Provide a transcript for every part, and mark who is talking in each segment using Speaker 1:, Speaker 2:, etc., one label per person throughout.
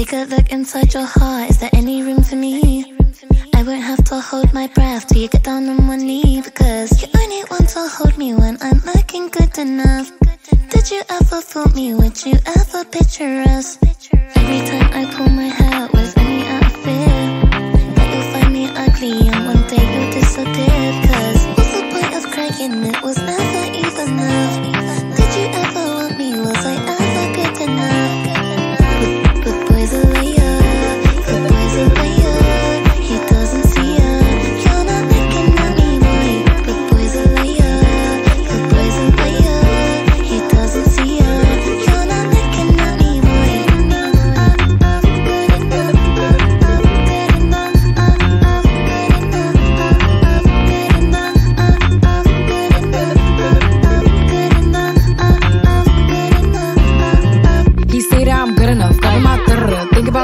Speaker 1: Take a look inside your heart, is there any room for me? I won't have to hold my breath till you get down on one knee Because you only want to hold me when I'm looking good enough Did you ever fool me? Would you ever picture us? Every time I pull my hair where's only out of fear That you'll find me ugly and one day you'll disappear Cause what's the point of crying? It was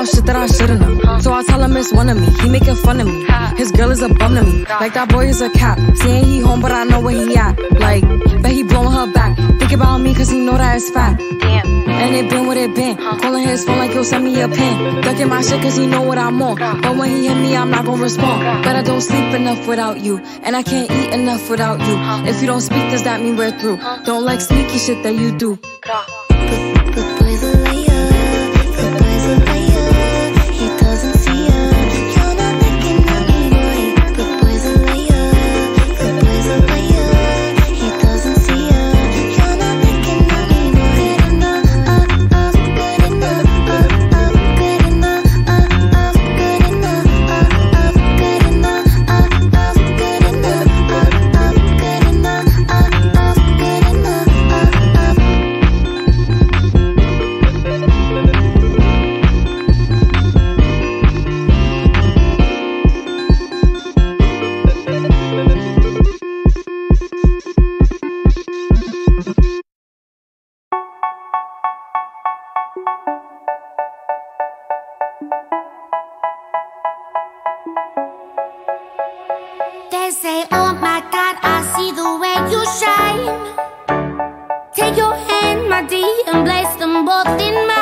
Speaker 2: shit that I shouldn't know. So I tell him it's one of me. He making fun of me. His girl is a bum to me. Like that boy is a cap. Saying he home, but I know where he at. Like, but he blowing her back. Think about me, cause he know that it's fat.
Speaker 3: Damn.
Speaker 2: And it been what it been. Calling his phone like, yo, send me a pin. Ducking my shit, cause he know what I'm on. But when he hit me, I'm not gonna respond. But I don't sleep enough without you. And I can't eat enough without you. If you don't speak, does that mean we're through? Don't like sneaky shit that you do.
Speaker 4: shine. Take your hand, my dear, and bless them both in my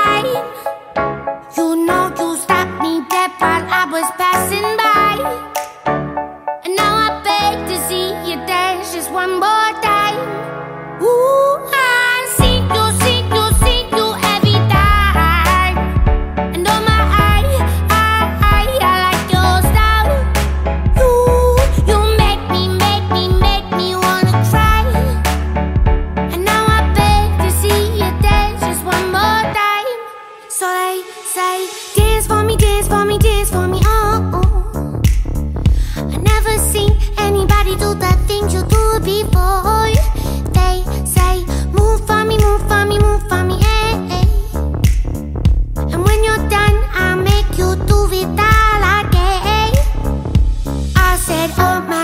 Speaker 4: of my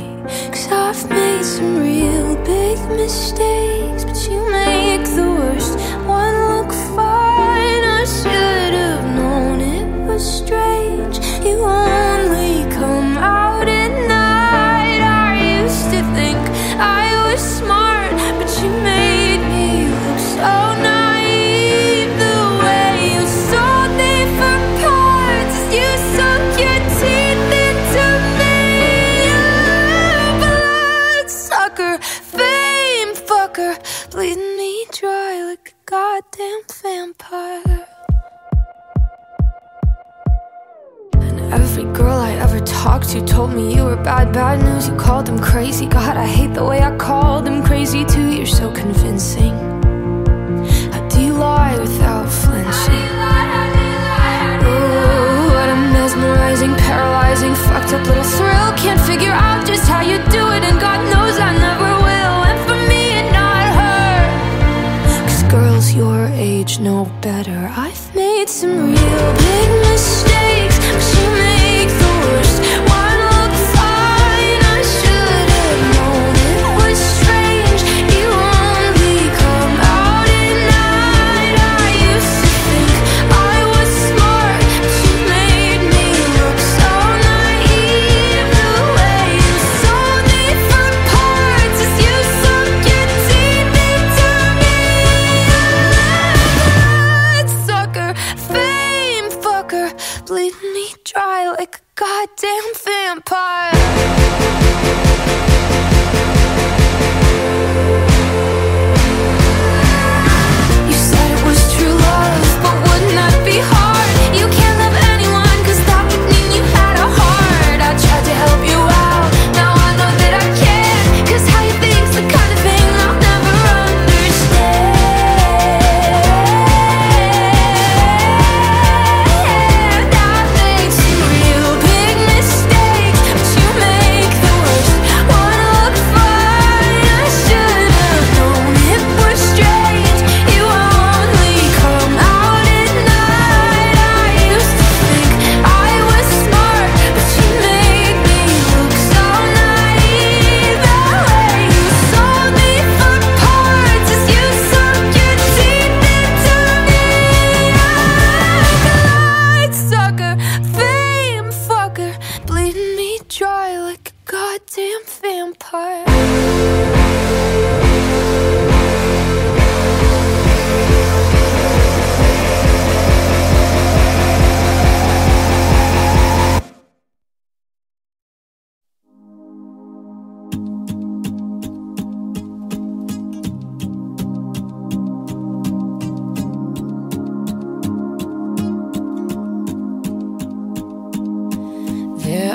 Speaker 5: Some real big mistakes, but you make the worst one look fine. I should have known it was strange. You only bad, bad news. You called them crazy. God, I hate the way I called them crazy too. You're so convincing. How do you lie without flinching? Ooh, what a mesmerizing, paralyzing, fucked up little thrill. Can't figure out just how you do it, and God knows I never will. And for me and not her. Cause girls your age know better. Vampire.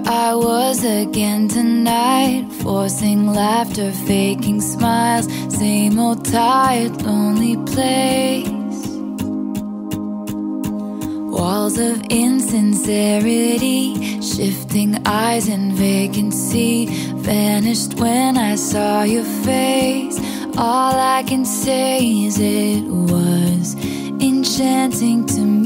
Speaker 5: I was
Speaker 1: again tonight, forcing laughter, faking smiles, same old tired, lonely place. Walls of insincerity, shifting eyes and vacancy, vanished when I saw your face. All I can say is it was enchanting to meet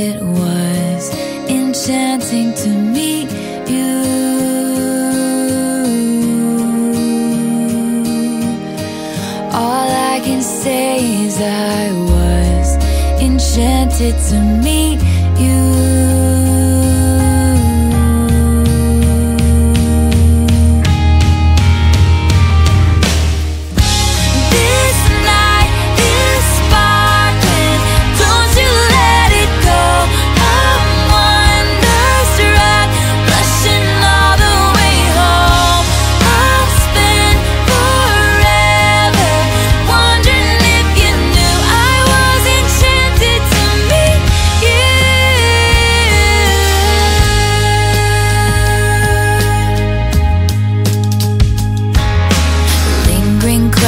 Speaker 1: to meet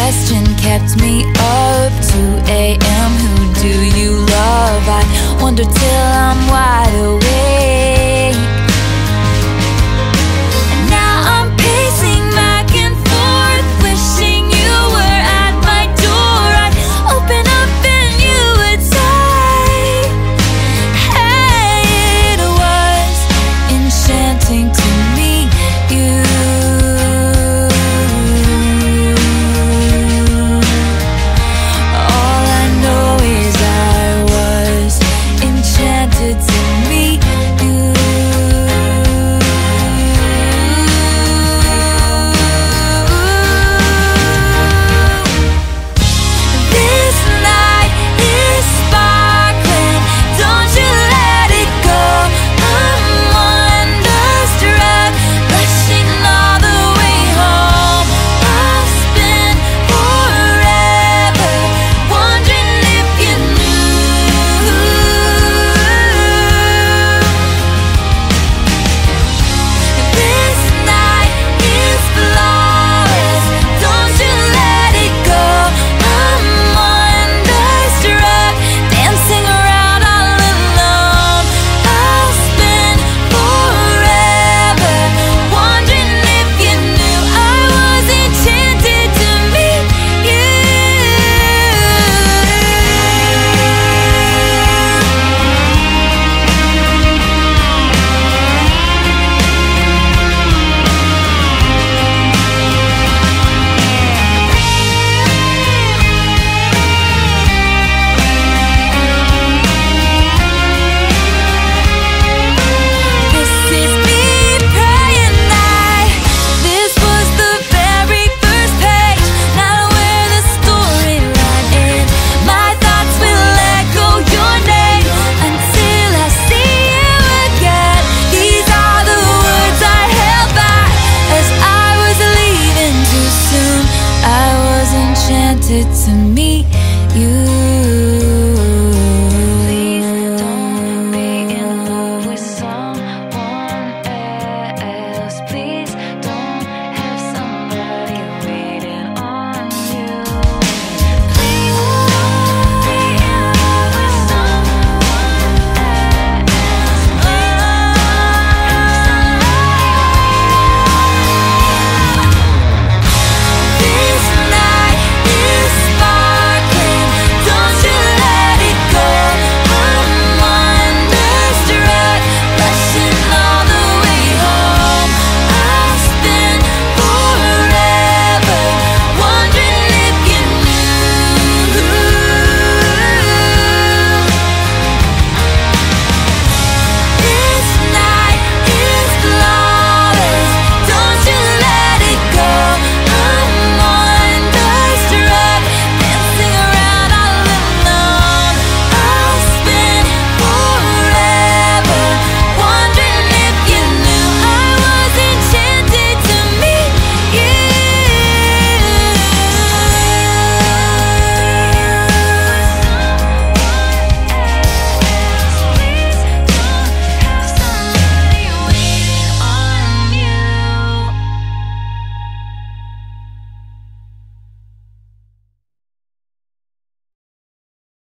Speaker 1: question kept me up 2 a.m. Who do you love? I wonder till I'm wide awake